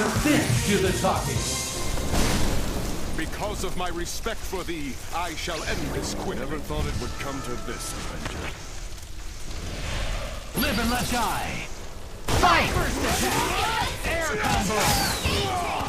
your fist do the talking. Because of my respect for thee, I shall end this quickly. Never thought it would come to this, Avenger. Live and let die. Fight! First attack! Air combo!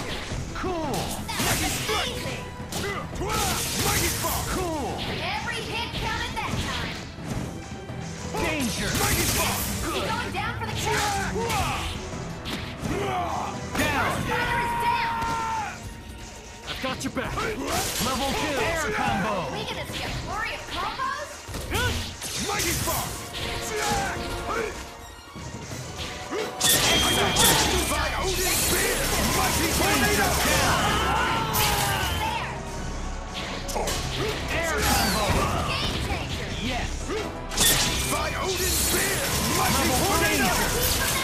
Got your back. Level 2 air combo! We gonna see a flurry of combos? Mighty spark! By Odin's spear! Mighty tornado! Air combo! Game changer. Yes! By Odin's spear! Mighty Level tornado!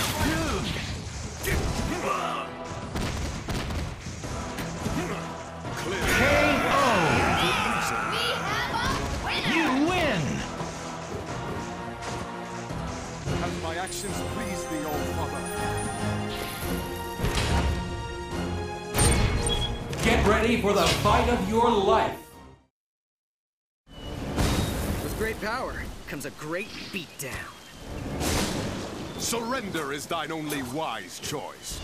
You win! Have my actions please thee, old father? Get ready for the fight of your life! With great power comes a great beatdown. Surrender is thine only wise choice.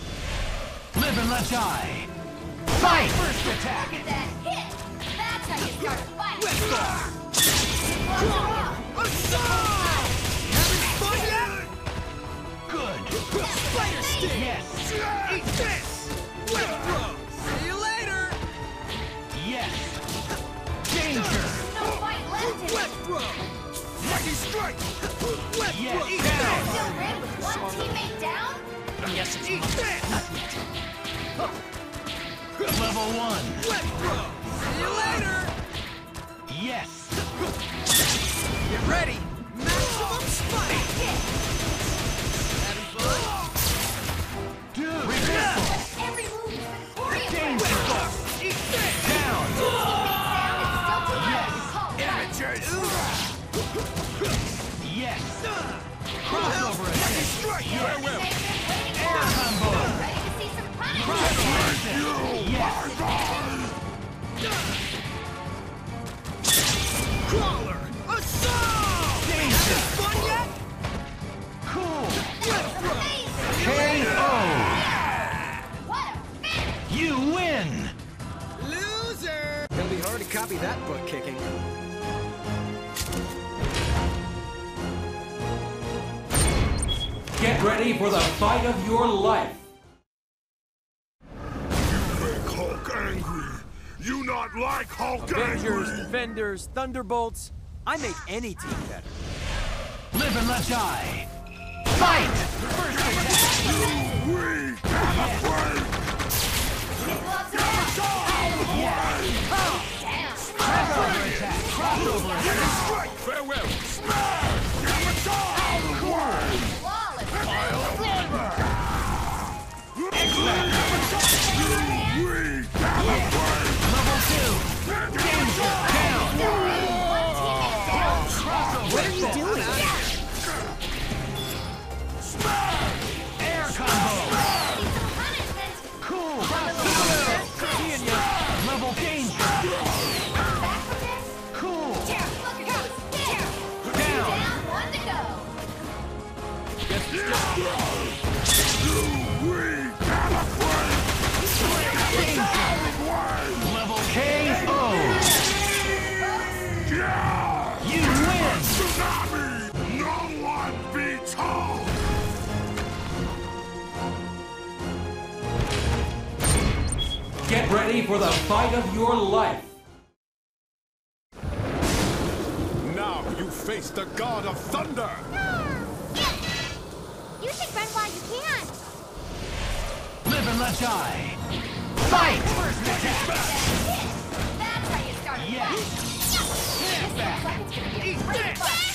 Live and let die! Fight! First attack! Look at that hit. That's how you start a fight. Good! Spider stick! Yes! Eat this! Web throw! See you later! Yes! Danger! No fight left in Web it. throw! Mighty strike! Web Yes. throw! Eat Down. Still ran with one teammate down? Yes, eat this! Level 1! Web throw! See you later! Yes! Get ready! Maximum spike! Win! Loser! It'll be hard to copy that butt kicking. Get ready for the fight of your life! You make Hulk angry! You not like Hulk Avengers, angry! Defenders, Thunderbolts. I make any team better. Live and let die! Fight! First attack! Weak and afraid! Farewell! Get ready for the fight of your life! Now you face the God of Thunder! You and let die! Fight! First attack! That's how you start Yes! fight. This looks like it's gonna be a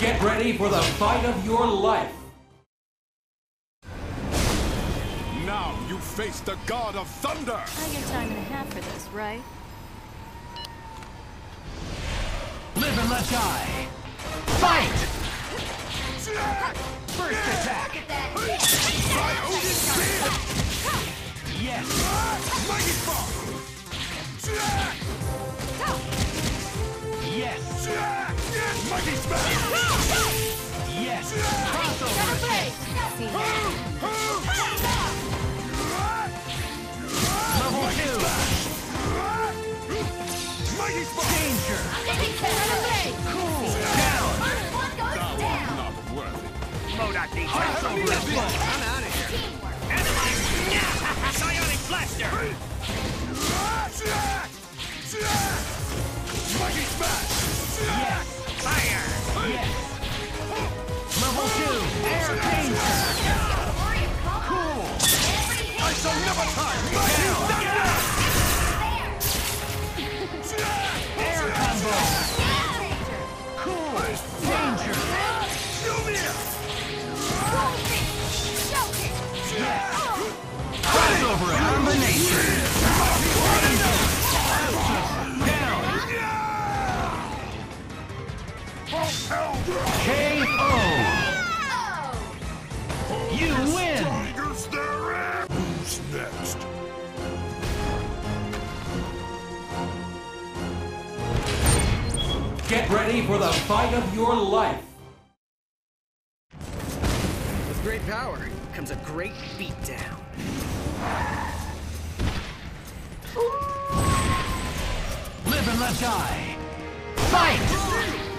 Get ready for the fight of your life. Now you face the god of thunder! I get time and a half for this, right? Live and let die. Fight! First attack. Look at Odin's spear! Yes. Mighty fall! Yes. Yes. That? Level two. Danger. Cool. Down. Goes down. Not worthy. MODOK needs help. I'm out of here. Teamwork. Psionic blaster. Mighty smash! Yes. Fire. Yes. Level two. Air danger. Warrior combo. Cool. I shall never tire! Air combo. Cool. Danger. Choking. Crossover combination. Get ready for the fight of your life. With great power comes a great beatdown. Live and let die. Fight.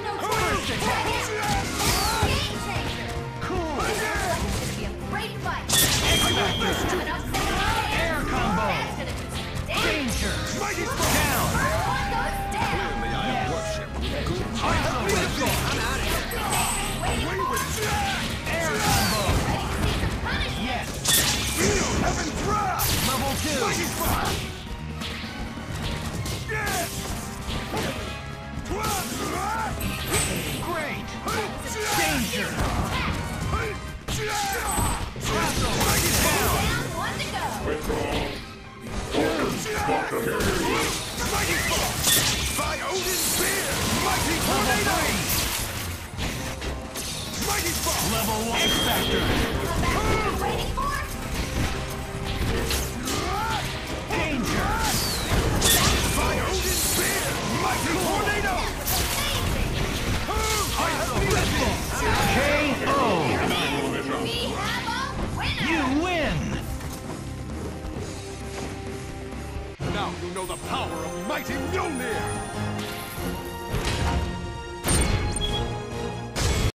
No first attack. Cool. This is gonna be a great fight. X-Factor. Coming up second. Air combo. That's gonna do some damage. Danger. Mighty winner. You win. Now you know the power of mighty Mjolnir!